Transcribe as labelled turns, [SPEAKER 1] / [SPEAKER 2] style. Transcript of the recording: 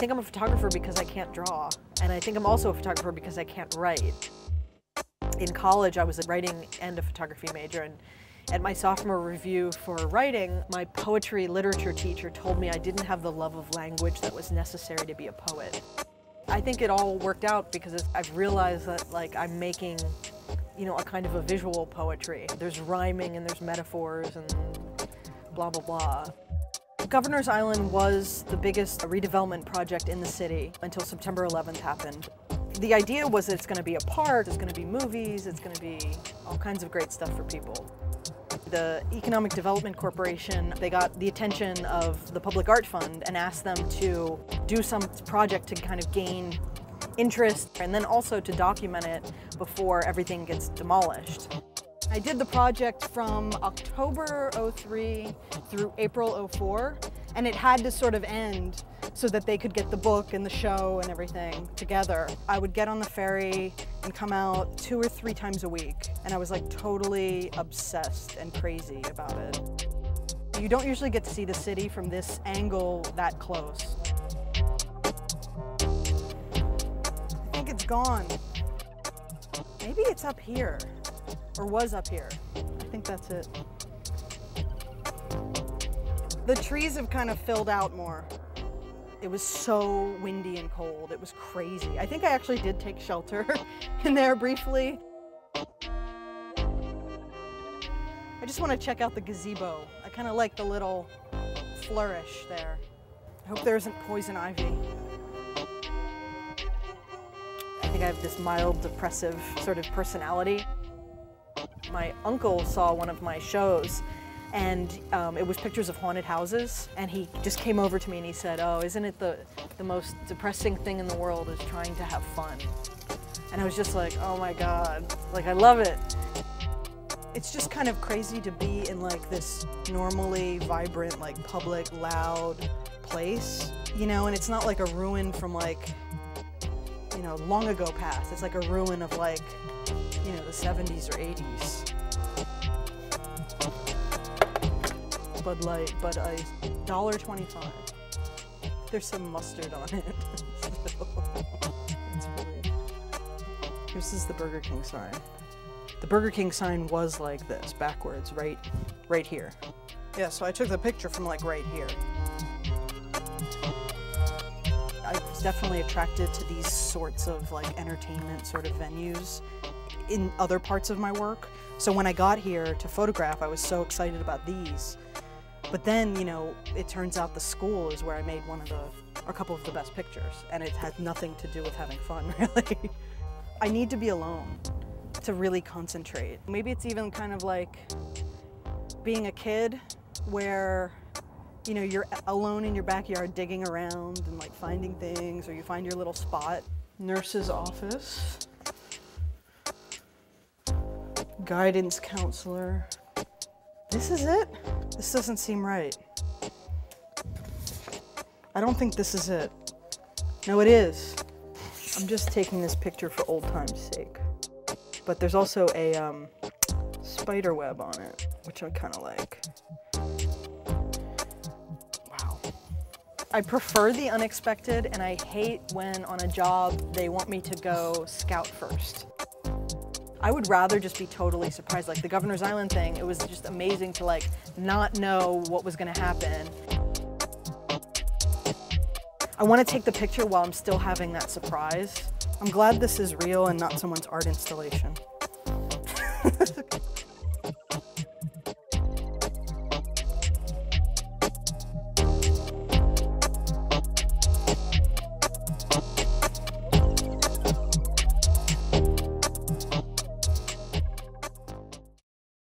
[SPEAKER 1] think I'm a photographer because I can't draw, and I think I'm also a photographer because I can't write. In college, I was a writing and a photography major, and at my sophomore review for writing, my poetry literature teacher told me I didn't have the love of language that was necessary to be a poet. I think it all worked out because I've realized that like I'm making, you know, a kind of a visual poetry. There's rhyming and there's metaphors and blah, blah, blah. Governor's Island was the biggest redevelopment project in the city until September 11th happened. The idea was that it's going to be a park, it's going to be movies, it's going to be all kinds of great stuff for people. The Economic Development Corporation, they got the attention of the Public Art Fund and asked them to do some project to kind of gain interest and then also to document it before everything gets demolished. I did the project from October 03 through April 04 and it had to sort of end so that they could get the book and the show and everything together. I would get on the ferry and come out two or three times a week and I was like totally obsessed and crazy about it. You don't usually get to see the city from this angle that close. I think it's gone. Maybe it's up here, or was up here. I think that's it. The trees have kind of filled out more. It was so windy and cold. It was crazy. I think I actually did take shelter in there briefly. I just want to check out the gazebo. I kind of like the little flourish there. I hope there isn't poison ivy. I think I have this mild depressive sort of personality. My uncle saw one of my shows and um, it was pictures of haunted houses and he just came over to me and he said oh isn't it the the most depressing thing in the world is trying to have fun? And i was just like oh my god. Like i love it. It's just kind of crazy to be in like this normally vibrant like public loud place you know and it's not like a ruin from like you know long ago past. It's like a ruin of like you know the 70s or 80s Bud Light, Bud Ice, $1.25. There's some mustard on it. so, really... This is the Burger King sign. The Burger King sign was like this, backwards, right, right here. Yeah, so I took the picture from like right here. I was definitely attracted to these sorts of like entertainment sort of venues in other parts of my work. So when I got here to photograph, I was so excited about these. But then, you know, it turns out the school is where I made one of the, a couple of the best pictures, and it had nothing to do with having fun, really. I need to be alone to really concentrate. Maybe it's even kind of like being a kid where, you know, you're alone in your backyard digging around and like finding things, or you find your little spot. Nurse's office. Guidance counselor. This is it? This doesn't seem right. I don't think this is it. No, it is. I'm just taking this picture for old time's sake. But there's also a um, spider web on it, which I kind of like. Wow. I prefer the unexpected, and I hate when on a job they want me to go scout first. I would rather just be totally surprised. Like the Governor's Island thing, it was just amazing to like not know what was gonna happen. I wanna take the picture while I'm still having that surprise. I'm glad this is real and not someone's art installation.